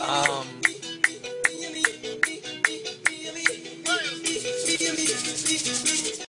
Um,